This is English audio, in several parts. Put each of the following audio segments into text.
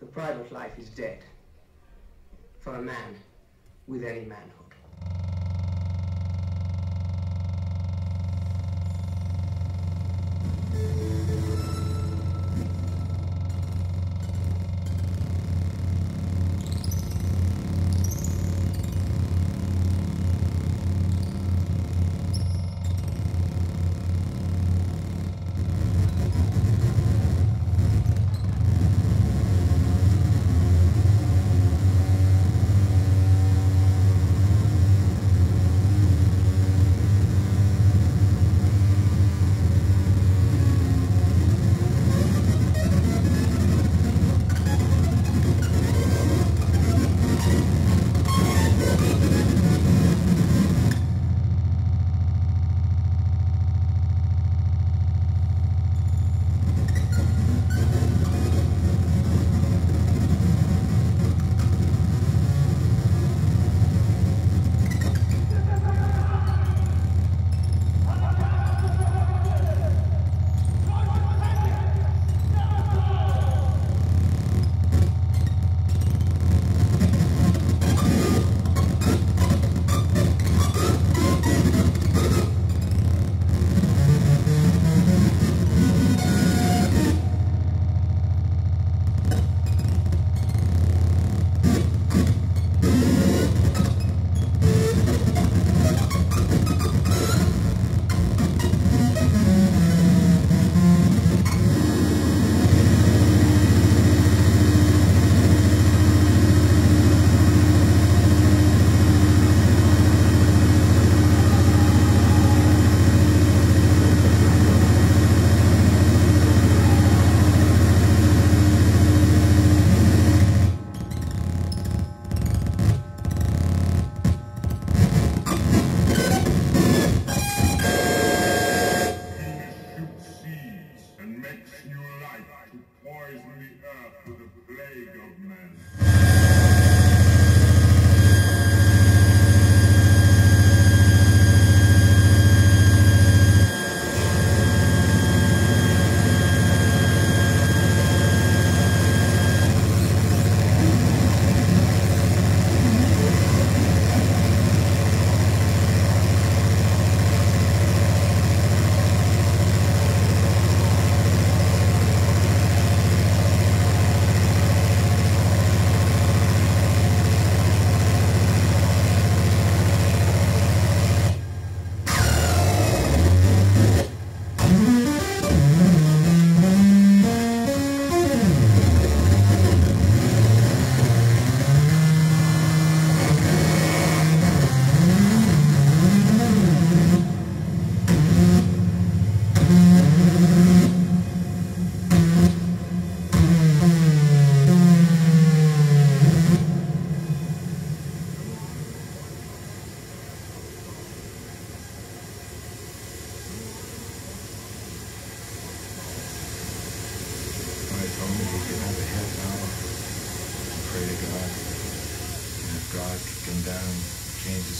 the private life is dead for a man with any manhood.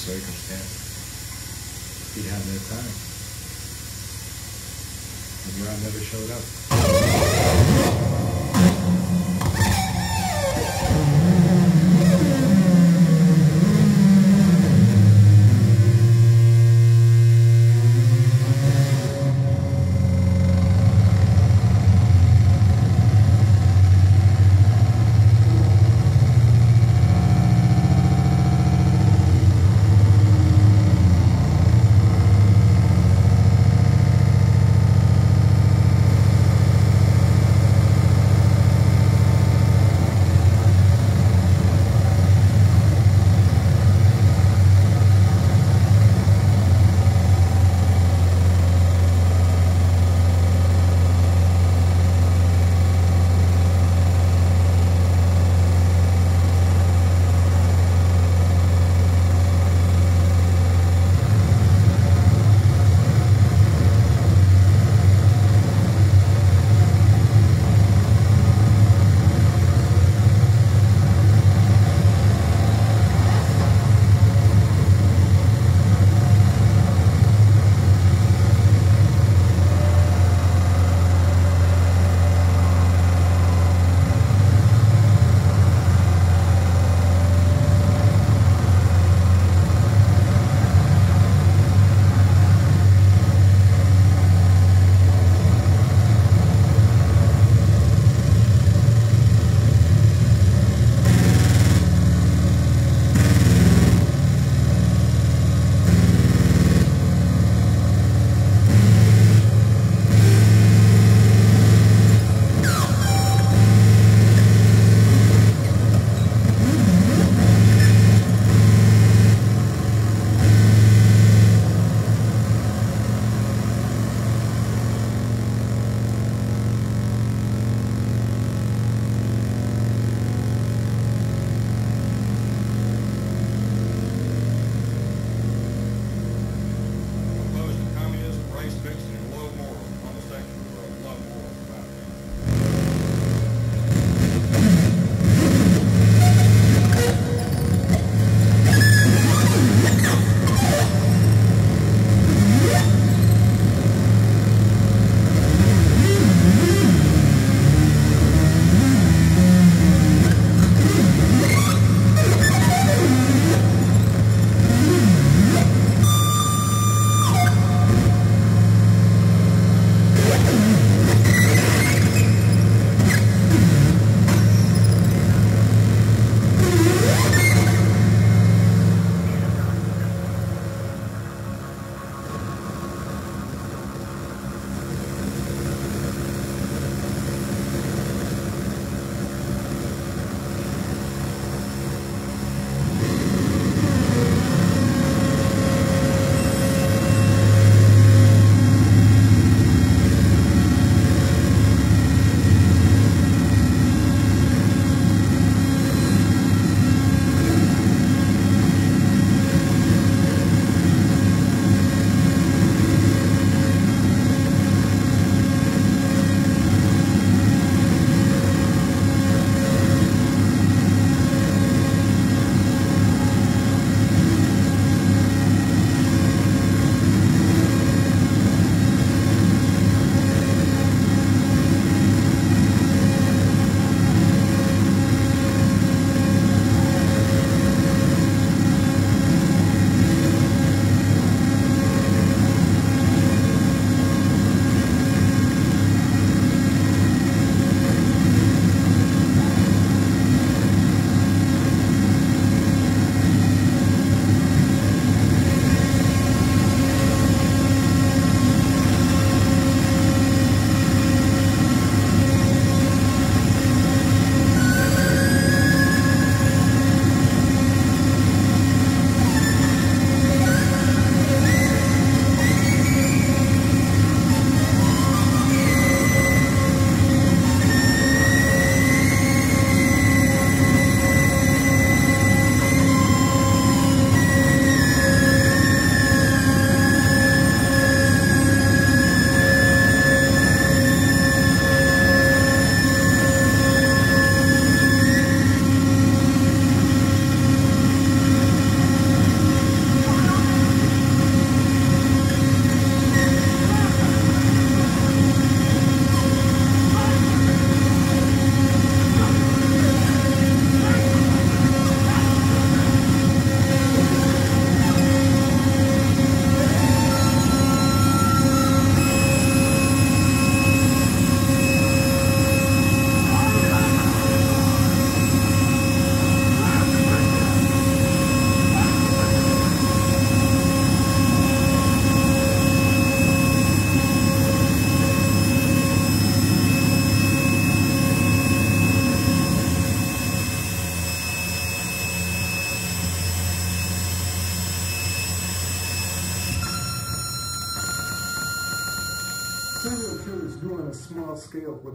circumstance, he'd have no time. LeBron never showed up.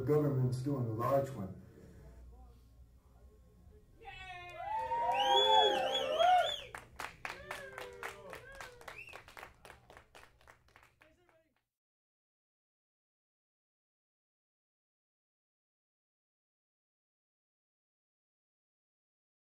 Government's doing a large one.